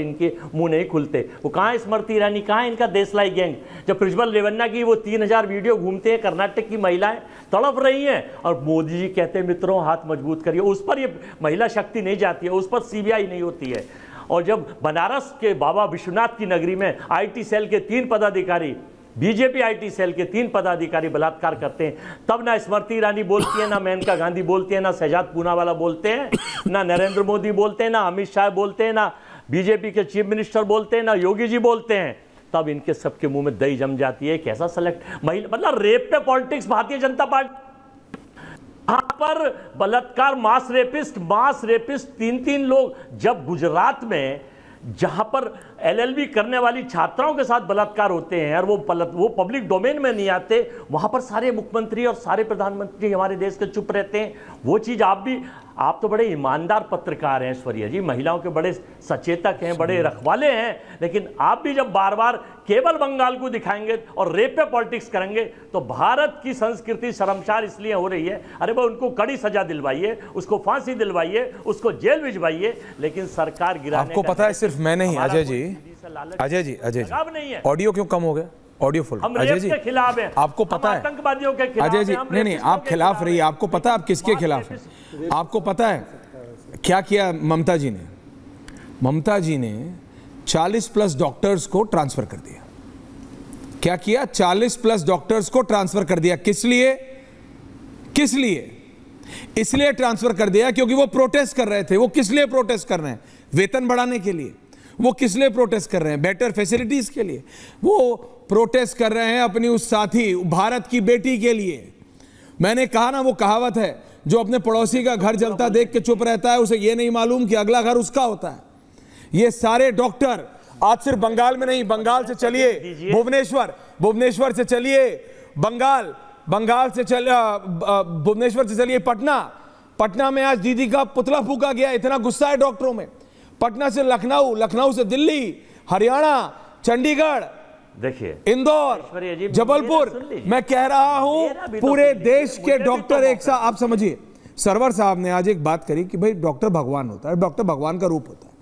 इनके मुँह नहीं खुलते। वो कहाँ स्मृति ईरानी? कहाँ इनका देशलाई गैंग? जब प्रज्वल रेवन्ना की वो तीन हज़ार वीडियो घूमते हैं, कर्नाटक की महिलाएँ तड़प रही हैं और मोदी जी कहते हैं, मित्रों, हाथ मज़बूत करिए। उस पर ये महिला शक्ति नहीं जाती है, उस पर सीबीआई नहीं होती है। और जब बनारस के बाबा विश्वनाथ की नगरी में आईटी सेल के तीन पदाधिकारी बीजेपी आईटी सेल के तीन पदाधिकारी बलात्कार करते हैं, तब ना स्मृति ईरानी बोलती है, ना मेनका गांधी बोलती है, ना शहजाद पूनावाला बोलते हैं, ना नरेंद्र मोदी बोलते हैं, ना अमित शाह बोलते हैं, ना बीजेपी के चीफ मिनिस्टर बोलते हैं, ना योगी जी बोलते हैं। तब इनके सबके मुँह में दही जम जाती है, कैसा सेलेक्ट महिला मतलब रेप पे पॉलिटिक्स भारतीय जनता पार्टी यहाँ पर बलात्कार मास रेपिस्ट मास रेपिस्ट तीन तीन लोग। जब गुजरात में, जहाँ पर एलएलबी करने वाली छात्राओं के साथ बलात्कार होते हैं और वो पलत, वो पब्लिक डोमेन में नहीं आते वहाँ पर सारे मुख्यमंत्री और सारे प्रधानमंत्री हमारे देश के चुप रहते हैं। वो चीज़ आप भी आप तो बड़े ईमानदार पत्रकार हैं ऐश्वर्या जी महिलाओं के बड़े सचेतक हैं बड़े रखवाले हैं लेकिन आप भी जब बार बार केवल बंगाल को दिखाएँगे और रेप पे पॉलिटिक्स करेंगे तो भारत की संस्कृति शर्मसार इसलिए हो रही है अरे भाई उनको कड़ी सजा दिलवाइए उसको फांसी दिलवाइए उसको जेल भिजवाइए लेकिन सरकार गिराने आपको पता है सिर्फ़ मैं नहीं अजय कोई जी अजय जी। अजय जी है। ऑडियो क्यों कम हो गया? Audio full. अजय जी के खिलाफ हैं। आपको पता है। आतंकवादियों के खिलाफ अजय जी नहीं नहीं आप खिलाफ रहिए। आपको पता है आप किसके खिलाफ हैं? आपको पता है क्या किया ममता जी ने? ममता जी ने 40 प्लस डॉक्टर्स को ट्रांसफ़र कर दिया। क्या किया? 40 प्लस डॉक्टर्स को ट्रांसफ़र कर दिया। किस लिए? किस लिए? इसलिए ट्रांसफ़र कर दिया क्योंकि वो प्रोटेस्ट कर रहे थे। वो किस लिए प्रोटेस्ट कर रहे हैं? वेतन बढ़ाने के लिए। वो किस लिए प्रोटेस्ट कर रहे हैं? बेटर फैसिलिटीज़ के लिए। वो प्रोटेस्ट कर रहे हैं अपनी उस साथी भारत की बेटी के लिए। मैंने कहा ना वो कहावत है जो अपने पड़ोसी का घर जलता देख के चुप रहता है उसे ये नहीं मालूम कि अगला घर उसका होता है। ये सारे डॉक्टर आज सिर्फ़ बंगाल में नहीं बंगाल से चलिए भुवनेश्वर भुवनेश्वर से चलिए बंगाल बंगाल से चल भुवनेश्वर से चलिए पटना। पटना में आज दीदी का पुतला फूका गया इतना गुस्सा है डॉक्टरों में। पटना से लखनऊ लखनऊ से दिल्ली हरियाणा चंडीगढ़ देखिए इंदौर जबलपुर। मैं कह रहा हूँ तो पूरे लीजिए, देश के डॉक्टर तो एक साथ आप समझिए सरवर साहब ने आज एक बात करी कि भाई डॉक्टर भगवान होता है डॉक्टर भगवान का रूप होता है।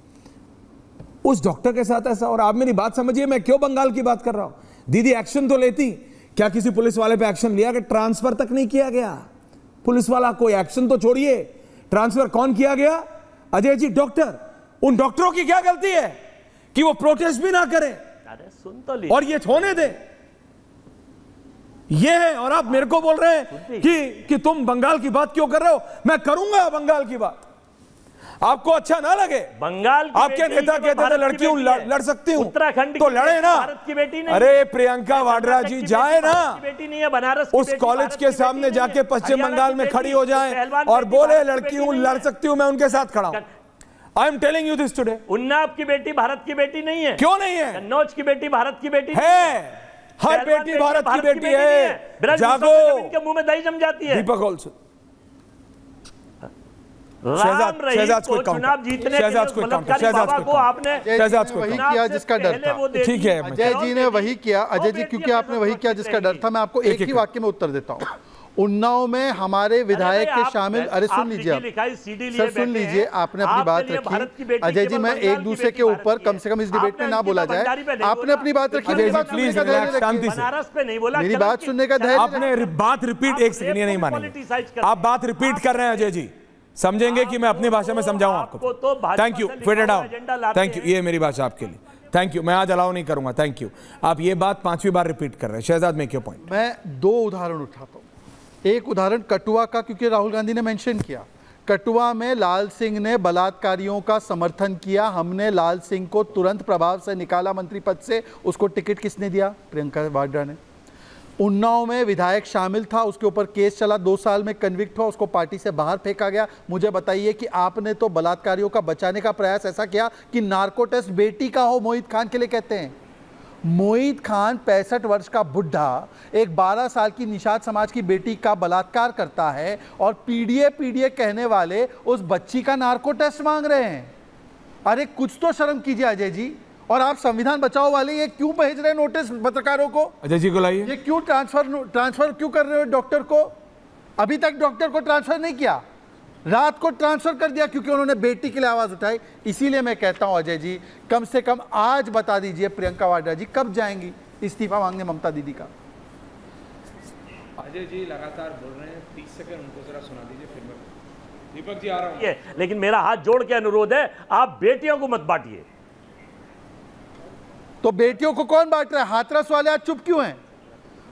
उस डॉक्टर के साथ ऐसा और आप मेरी बात समझिए मैं क्यों बंगाल की बात कर रहा हूँ? दीदी एक्शन तो लेती क्या किसी पुलिस वाले पे एक्शन लिया? कि ट्रांसफ़र तक नहीं किया गया पुलिस वाला कोई एक्शन तो छोड़िए। ट्रांसफ़र कौन किया गया? अजय जी डॉक्टर। उन डॉक्टरों की क्या गलती है कि वो प्रोटेस्ट भी ना करें? अरे सुन तो लीजिए और ये होने दे। ये है और आप मेरे को बोल रहे हैं कि कि तुम बंगाल की बात क्यों कर रहे हो? मैं करूँगा बंगाल की बात। आपको अच्छा ना लगे? बंगाल की आपके नेता कहते थे लड़की हूँ लड़, लड़ सकती हूँ। उत्तराखंड तो लड़े ना। भारत की बेटी नहीं अरे प्रियंका वाड्रा जी जाए ना। बेटी नहीं है बनारस उस कॉलेज के सामने जाके पश्चिम बंगाल में खड़ी हो जाए और बोले लड़की हूँ लड़ सकती हूँ मैं उनके साथ खड़ा हूँ। I am telling you this today Unnao की बेटी भारत की बेटी नहीं है। क्यों नहीं है? कन्नौज की बेटी भारत की बेटी है। हर बेटी भारत की बेटी है। जागो। इनके मुँह में दही जम जाती है। दीपक ऑल्सो राम शहजाद- को चुनाव जीतने शहजाद शहजाद बाबा को आपने शहजाद जी वही किया जिसका डर था। ठीक है, अजय जी ने वही किया। अजय जी क्योंकि आपने वही किया जिसका डर था मैं आपको एक ही वाक्य में उत्तर देता हूँ। उन्नाव में हमारे विधायक के शामिल अरे सुन लीजिए आप। सर सुन लीजिए आपने अपनी बात रखी। अजय जी मैं एक दूसरे के ऊपर कम से कम इस डिबेट में ना बोला जाए। आपने अपनी बात रखी। बनारस पे नहीं बोला मेरी बात सुनने का धैर्य आपने बात रिपीट आप एक सेकंड नहीं करते आप बात रिपीट कर रहे हैं अजय जी। समझेंगे कि मैं अपनी भाषा में समझाऊं आपको तो thank you out thank you ये मेरी भाषा आपके लिए। थैंक यू मैं आज अलाउ नहीं करूँगा. थैंक यू आप ये बात पांचवी बार रिपीट कर रहे हैं। शहजाद मेक योर पॉइंट मैं दो उदाहरण उठाता हूँ एक उदाहरण कटुआ का, क्योंकि राहुल गांधी ने मेंशन किया। कटुआ में लाल सिंह ने बलात्कारियों का समर्थन किया। हमने लाल सिंह को तुरंत प्रभाव से निकाला मंत्री पद से। उसको टिकट किसने दिया? प्रियंका वाड्रा ने। उन्नाव में विधायक शामिल था, उसके ऊपर केस चला। दो साल में कन्विक्ट हुआ, उसको पार्टी से बाहर फेंका गया। मुझे बताइए कि आपने तो बलात्कारियों का बचाने का प्रयास ऐसा किया कि नार्को टेस्ट बेटी का हो, मोहित खान के लिए कहते हैं। मोहित खान पैंसठ वर्ष का बुढ़ा एक 12 साल की निषाद समाज की बेटी का बलात्कार करता है और पीडीए पीडीए कहने वाले उस बच्ची का नार्को टेस्ट मांग रहे हैं। अरे कुछ तो शर्म कीजिए अजय जी। और आप संविधान बचाओ वाले ये क्यों भेज रहे हैं नोटिस पत्रकारों को? अजय जी को लाइए। ये क्यों ट्रांसफ़र ट्रांसफ़र क्यों कर रहे हो डॉक्टर को? अभी तक डॉक्टर को ट्रांसफ़र नहीं किया। रात को ट्रांसफ़र कर दिया क्योंकि उन्होंने बेटी के लिए आवाज़ उठाई। इसीलिए मैं कहता हूँ अजय जी कम से कम आज बता दीजिए प्रियंका वाड्रा जी कब जाएँगी इस्तीफा मांगने ममता दीदी का। अजय जी लगातार बोल रहे हैं तीस सेकंड उनको जरा सुना दीजिए फिर मैं दीपक जी आ रहा हूँ। ये लेकिन मेरा हाथ जोड़ के अनुरोध है आप बेटियों को मत बांटिए। तो बेटियों को कौन बांट रहा है? हाथरस वाले आज चुप क्यों हैं?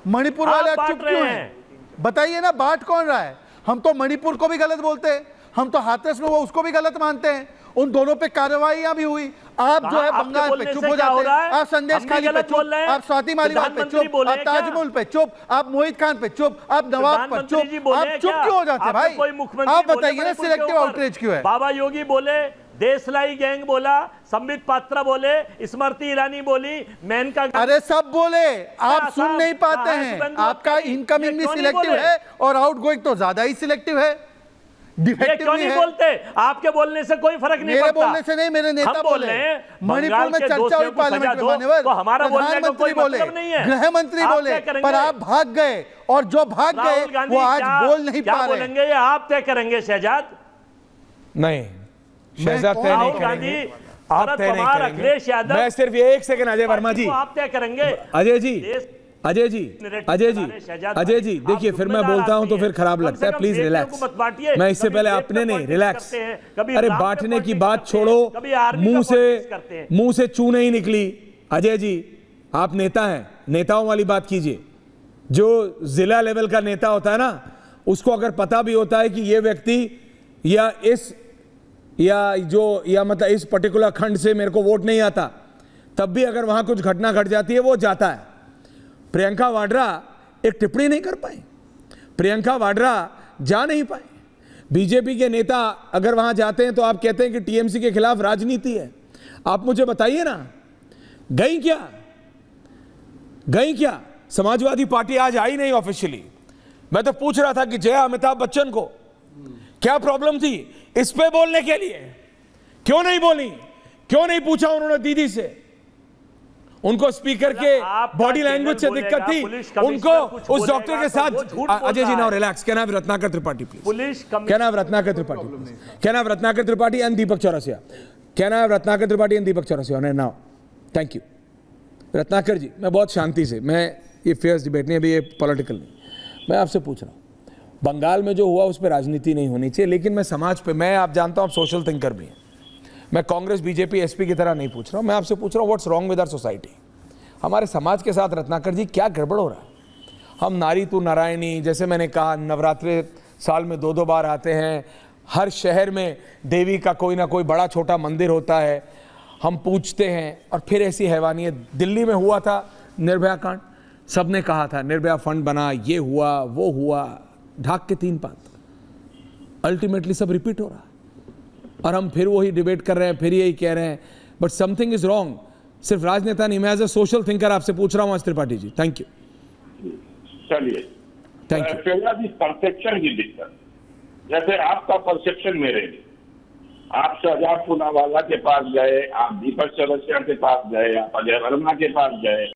मणिपुर वाले आज चुप क्यों। हैं। बताइए ना बांट कौन रहा है? हम तो मणिपुर को भी गलत बोलते हैं। हम तो हाथरस में वो उसको भी गलत मानते हैं। उन दोनों पे कार्रवाई भी हुई। आप जो है बंगाल पे चुप हो जाते हैं। आप संदेश खाली पे चुप आप स्वाति मालीवाल पे चुप आप ताजमहल पे चुप आप मोहित खान पे चुप आप नवाब पर चुप आप चुप क्यों? हो जाते हैं भाई? आप बताइए ना सिलेक्टिव आउटरीच क्यों है? बाबा योगी बोले देसलाई गैंग बोला संबित पात्रा बोले स्मृति ईरानी बोली मेनका अरे सब बोले। आप हाँ, सुन साहब, नहीं पाते हाँ, हैं। आपका इनकमिंग भी सिलेक्टिव है और आउटगोइंग तो ज़्यादा ही सिलेक्टिव है। ये क्यों नहीं बोलते आपके बोलने से कोई फ़र्क नहीं मेरे पड़ता। बोलने से नहीं मेरे नेता हम बोल रहे हैं मणिपुर में चर्चा हुई पार्लियामेंट में मान्यवर तो हमारा बोलने का कोई बोले मतलब नहीं है। गृह मंत्री बोले। पर आप भाग गए और जो भाग गए वो आज बोल नहीं पा रहे बोलेंगे? ये आप तय करेंगे शहजाद? नहीं शहजाद तय नहीं करेंगे। आप तय नहीं करेंगे। मैं सिर्फ़ एक सेकंड अजय वर्मा जी। आप तय करेंगे। अजय जी अजय जी अजय जी अजय जी देखिए फिर मैं बोलता हूँ तो फिर खराब लगता है। Please relax. मैं इससे पहले पे नहीं रिलैक्स अरे बांटने की बात छोड़ो। मुँह से। मुँह से चू नहीं निकली। अजय जी आप नेता हैं। नेताओं वाली बात कीजिए। जो जिला लेवल का नेता होता है ना उसको अगर पता भी होता है कि ये व्यक्ति या इस या जो, या मतलब इस पर्टिकुलर खंड से मेरे को वोट नहीं आता, तब भी अगर वहाँ कुछ घटना घट जाती है, वो जाता है। प्रियंका वाड्रा एक टिप्पणी नहीं कर पाए प्रियंका वाड्रा जा नहीं पाए बीजेपी के नेता अगर वहाँ जाते हैं तो आप कहते हैं कि टीएमसी के खिलाफ राजनीति है। आप मुझे बताइए ना, गई क्या? गई क्या? समाजवादी पार्टी आज आई नहीं ऑफिशियली मैं तो पूछ रहा था कि जया अमिताभ बच्चन को। क्या प्रॉब्लम थी? इस पे बोलने के लिए। क्यों नहीं बोली? क्यों नहीं पूछा उन्होंने दीदी से? उनको स्पीकर के बॉडी लैंग्वेज से दिक्कत थी। उनको उस डॉक्टर के तो साथ Ajay ji now relax can have Ratnakar Tripathi please police can have Ratnakar Tripathi can have Ratnakar Tripathi and Deepak Chaurasia can have Ratnakar Tripathi and Deepak Chaurasia now thank you Ratnakar ji मैं बहुत शांति से मैं ये fears debate नहीं अभी ये political नहीं। मैं आपसे पूछ रहा हूँ। बंगाल में जो हुआ उस पर राजनीति नहीं होनी चाहिए, लेकिन मैं समाज पे, मैं आप जानता हूँ, आप सोशल थिंकर भी हैं। मैं कांग्रेस, बीजेपी, एसपी की तरह नहीं पूछ रहा हूँ, मैं आपसे पूछ रहा हूँ what's wrong with our society हमारे समाज के साथ रत्नाकर जी, क्या गड़बड़ हो रहा है? हम नारी तू नारायणी, जैसे मैंने कहा, नवरात्रे साल में दो दो बार आते हैं, हर शहर में देवी का कोई ना कोई बड़ा छोटा मंदिर होता है, हम पूछते हैं, और फिर ऐसी हैवानियत, दिल्ली में हुआ था निर्भया कांड सबने कहा था, निर्भया फंड बना, ये हुआ, वो हुआ ढाक के तीन पात। अल्टीमेटली सब रिपीट हो रहा है। और हम फिर वही डिबेट कर रहे हैं फिर यही कह रहे हैं। बट समथिंग इज़ रॉन्ग सिर्फ़ राजनेता नहीं मैं एज अ सोशल थिंकर आपसे पूछ रहा हूँ आज त्रिपाठी जी। थैंक यू चलिए। Thank you. पहला भी परसेप्शन की दिक्कत जैसे आपका परसेप्शन मेरे लिए। आप शहजाद पूनावाला के पास गए आप दीपक चौरसिया के पास गए आप अजय वर्मा के पास गए।